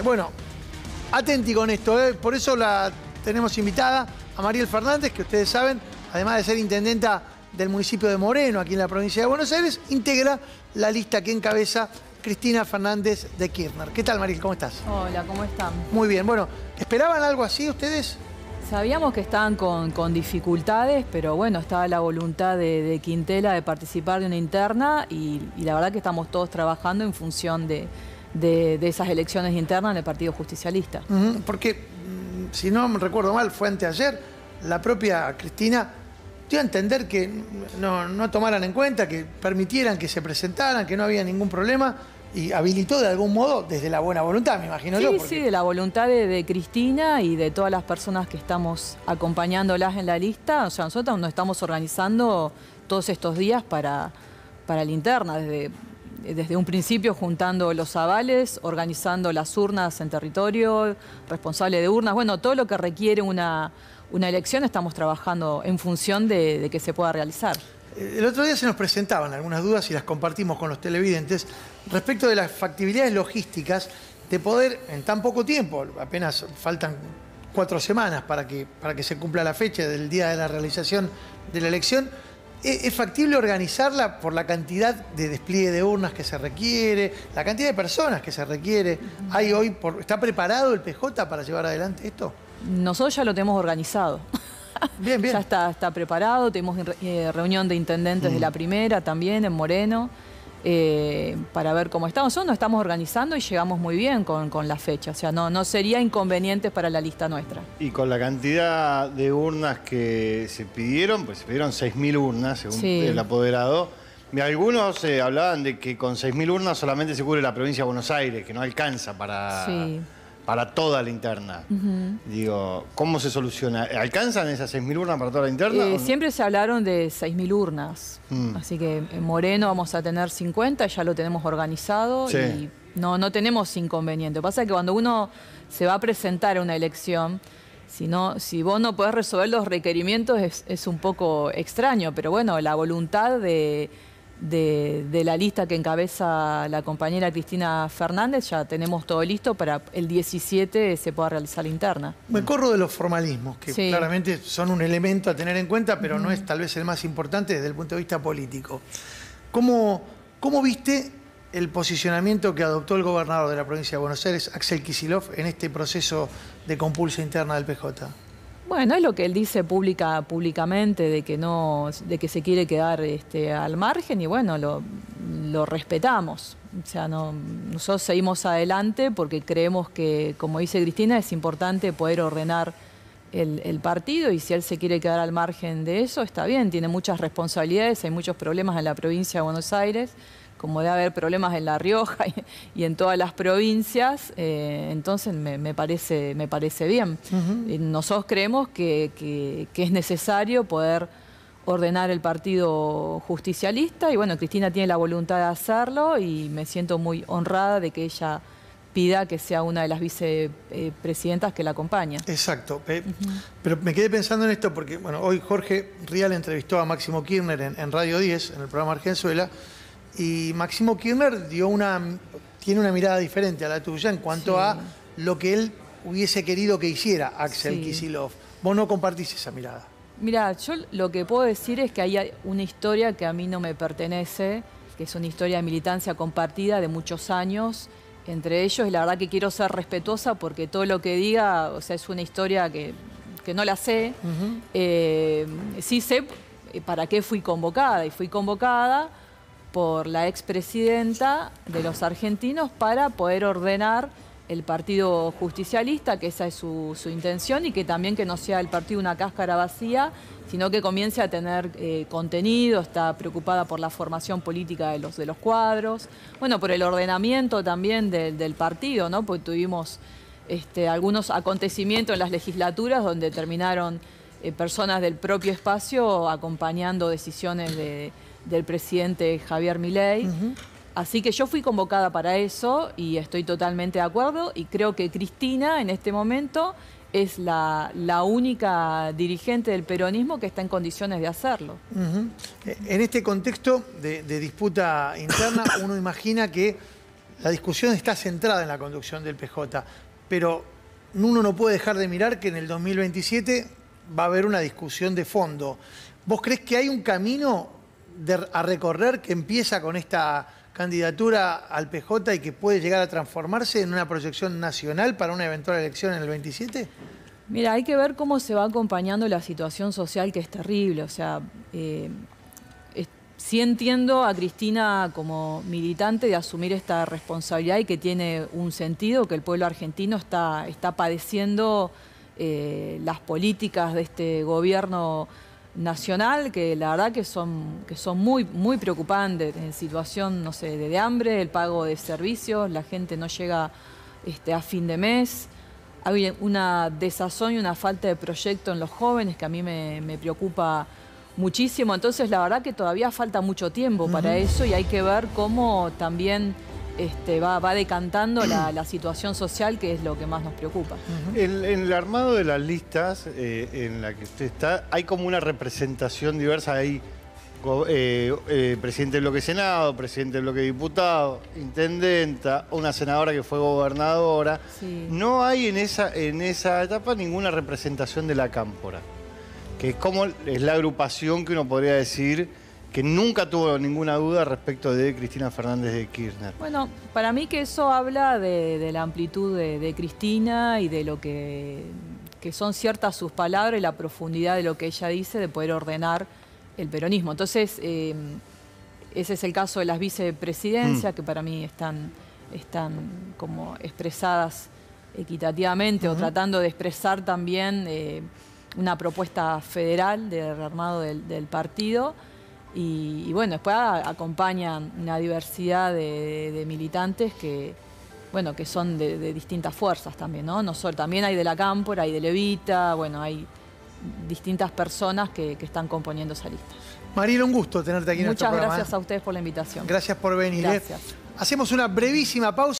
Exactamente. Bueno, atenti con esto, ¿eh? por eso la tenemos invitada a Mariel Fernández, que ustedes saben, además de ser intendenta del municipio de Moreno, aquí en la provincia de Buenos Aires, integra la lista que encabeza Cristina Fernández de Kirchner. ¿Qué tal, Mariel? ¿Cómo estás? Hola, ¿cómo están? Muy bien. Bueno, ¿esperaban algo así ustedes? Sabíamos que estaban con, dificultades, pero bueno, estaba la voluntad de, Quintela de participar de una interna y, la verdad que estamos todos trabajando en función de, esas elecciones internas en el Partido Justicialista. porque, mm, si no me recuerdo mal, fue anteayer, la propia Cristina dio a entender que no, no tomaran en cuenta, que permitieran que se presentaran, que no había ningún problema y habilitó de algún modo desde la buena voluntad, me imagino yo. Sí, sí, de la voluntad de, Cristina y de todas las personas que estamos acompañándolas en la lista. O sea, nosotros nos estamos organizando todos estos días para, para la interna, desde, desde un principio juntando los avales, organizando las urnas en territorio, responsable de urnas, bueno, todo lo que requiere una, una elección estamos trabajando en función de que se pueda realizar. El otro día se nos presentaban algunas dudas y las compartimos con los televidentes respecto de las factibilidades logísticas de poder, en tan poco tiempo, apenas faltan cuatro semanas para que, para que se cumpla la fecha del día de la realización de la elección, ¿e-, ¿es factible organizarla por la cantidad de despliegue de urnas que se requiere, la cantidad de personas que se requiere? ¿Hay hoy ¿Está preparado el PJ para llevar adelante esto? Nosotros ya lo tenemos organizado. Bien, bien. Ya está, está preparado, tenemos eh, reunión de intendentes de la primera también en Moreno. Eh, para ver cómo estamos. Nosotros nos estamos organizando y llegamos muy bien con, la fecha. O sea, no, no sería inconveniente para la lista nuestra. Y con la cantidad de urnas que se pidieron, pues se pidieron 6.000 urnas, según el apoderado. Y algunos eh, hablaban de que con 6.000 urnas solamente se cubre la provincia de Buenos Aires, que no alcanza para para toda la interna. Digo, ¿cómo se soluciona? ¿Alcanzan esas 6.000 urnas para toda la interna? Eh, siempre se hablaron de 6.000 urnas. Mm. Así que en Moreno vamos a tener 50, ya lo tenemos organizado y no, no tenemos inconveniente. Lo que pasa es que cuando uno se va a presentar a una elección, si, no, si vos no podés resolver los requerimientos es, es un poco extraño, pero bueno, la voluntad de de, la lista que encabeza la compañera Cristina Fernández, ya tenemos todo listo para el 17 se pueda realizar la interna. Me corro de los formalismos, que claramente son un elemento a tener en cuenta, pero no es tal vez el más importante desde el punto de vista político. ¿Cómo, cómo viste el posicionamiento que adoptó el gobernador de la provincia de Buenos Aires, Axel Kisilov, en este proceso de compulsa interna del PJ? Bueno, es lo que él dice pública, públicamente, de que, no, de que se quiere quedar este, al margen y bueno, lo, respetamos. O sea, no, nosotros seguimos adelante porque creemos que, como dice Cristina, es importante poder ordenar el, el, partido y si él se quiere quedar al margen de eso, está bien, tiene muchas responsabilidades, hay muchos problemas en la provincia de Buenos Aires como debe haber problemas en La Rioja y, en todas las provincias, eh, entonces me, parece, me parece bien. Nosotros creemos que, es necesario poder ordenar el partido justicialista y bueno, Cristina tiene la voluntad de hacerlo y me siento muy honrada de que ella pida que sea una de las vicepresidentas que la acompaña. Exacto. Pero me quedé pensando en esto porque, bueno, hoy Jorge Rial entrevistó a Máximo Kirchner en, en Radio 10, en el programa Argenzuela, y Máximo Kirchner dio una, tiene una mirada diferente a la tuya en cuanto a lo que él hubiese querido que hiciera Axel Kisilov. Vos no compartís esa mirada. Mira, yo lo que puedo decir es que hay una historia que a mí no me pertenece, que es una historia de militancia compartida de muchos años entre ellos y la verdad que quiero ser respetuosa porque todo lo que diga, o sea, es una historia que, no la sé. Eh, sí sé para qué fui convocada y fui convocada por la expresidenta de los argentinos para poder ordenar el Partido Justicialista, que esa es su, intención, y que también que no sea el partido una cáscara vacía, sino que comience a tener eh, contenido, está preocupada por la formación política de los, de los cuadros, bueno, por el ordenamiento también del partido, ¿no? Porque tuvimos este, algunos acontecimientos en las legislaturas donde terminaron eh, personas del propio espacio acompañando decisiones de del presidente Javier Milei. Así que yo fui convocada para eso y estoy totalmente de acuerdo y creo que Cristina en este momento es la, única dirigente del peronismo que está en condiciones de hacerlo. En este contexto de, disputa interna, uno imagina que la discusión está centrada en la conducción del PJ, pero uno no puede dejar de mirar que en el 2027 va a haber una discusión de fondo. ¿Vos crees que hay un camino a recorrer que empieza con esta candidatura al PJ y que puede llegar a transformarse en una proyección nacional para una eventual elección en el 27? Mira, hay que ver cómo se va acompañando la situación social que es terrible. O sea, eh, sí entiendo a Cristina como militante de asumir esta responsabilidad y que tiene un sentido, que el pueblo argentino está, está padeciendo eh, las políticas de este gobierno nacional, que la verdad que son, que son muy, muy preocupantes en situación, no sé, de, hambre, el pago de servicios, la gente no llega este, a fin de mes. Hay una desazón y una falta de proyecto en los jóvenes que a mí me, preocupa muchísimo. Entonces, la verdad que todavía falta mucho tiempo para eso y hay que ver cómo también este, va, decantando la, situación social, que es lo que más nos preocupa. en, el armado de las listas eh, en la que usted está, hay como una representación diversa. Hay eh, eh, presidente del bloque Senado, presidente del bloque Diputado, intendenta, una senadora que fue gobernadora. No hay en esa, en esa etapa ninguna representación de la cámpora, que es como es la agrupación que uno podría decir que nunca tuvo ninguna duda respecto de Cristina Fernández de Kirchner. Bueno, para mí que eso habla de, la amplitud de, Cristina y de lo que, que son ciertas sus palabras y la profundidad de lo que ella dice de poder ordenar el peronismo. Entonces, eh, ese es el caso de las vicepresidencias, mm. que para mí están, están como expresadas equitativamente o tratando de expresar también eh, una propuesta federal de rearmado del partido. Y, bueno, después acompañan una diversidad de, militantes que, bueno, que son de, distintas fuerzas también, ¿no? no solo, también hay de la Cámpora, hay de Levita, bueno, hay distintas personas que, están componiendo esa lista. Mariela, un gusto tenerte aquí en nuestro programa. Muchas gracias ¿eh? a ustedes por la invitación. Gracias por venir. ¿eh? Gracias. Hacemos una brevísima pausa.